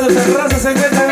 Listo, hombre. Qué bueno que todos